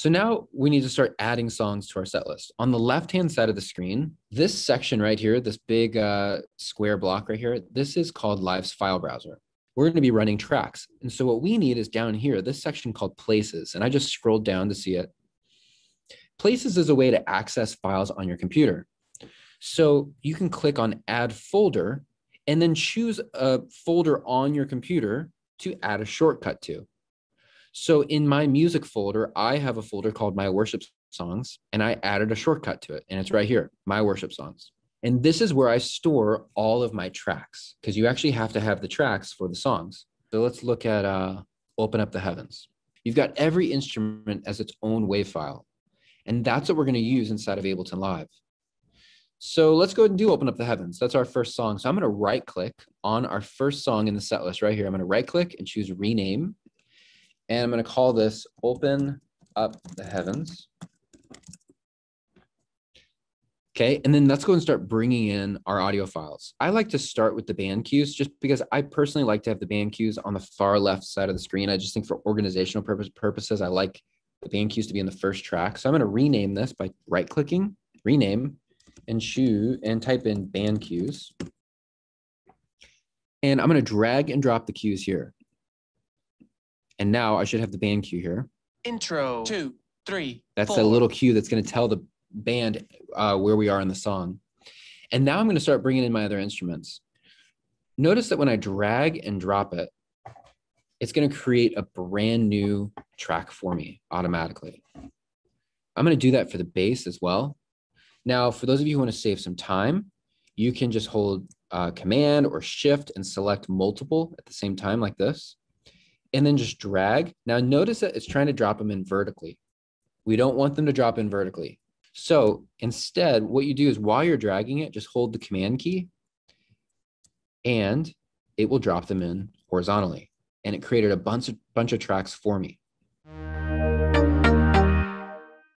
So now we need to start adding songs to our set list. On the left-hand side of the screen, this section right here, this big uh, square block right here, this is called Live's file browser. We're going to be running tracks. And so what we need is down here, this section called places. And I just scrolled down to see it. Places is a way to access files on your computer. So you can click on add folder and then choose a folder on your computer to add a shortcut to. So in my music folder, I have a folder called My Worship Songs, and I added a shortcut to it, and it's right here, My Worship Songs. And this is where I store all of my tracks because you actually have to have the tracks for the songs. So let's look at uh, Open Up the Heavens. You've got every instrument as its own WAV file. And that's what we're going to use inside of Ableton Live. So let's go ahead and do Open Up the Heavens. That's our first song. So I'm going to right click on our first song in the set list right here. I'm going to right click and choose Rename. And I'm going to call this Open Up the Heavens. Okay, and then let's go and start bringing in our audio files. I like to start with the band cues just because I personally like to have the band cues on the far left side of the screen. I just think for organizational purpose, purposes, I like the band cues to be in the first track. So I'm going to rename this by right clicking, rename, and choose and type in band cues. And I'm going to drag and drop the cues here. And now I should have the band cue here. Intro, two, three. That's four. a little cue that's going to tell the band uh, where we are in the song. And now I'm going to start bringing in my other instruments. Notice that when I drag and drop it, it's going to create a brand new track for me automatically. I'm going to do that for the bass as well. Now, for those of you who want to save some time, you can just hold uh, Command or Shift and select multiple at the same time like this and then just drag. Now notice that it's trying to drop them in vertically. We don't want them to drop in vertically. So instead, what you do is while you're dragging it, just hold the command key and it will drop them in horizontally. And it created a bunch of, bunch of tracks for me.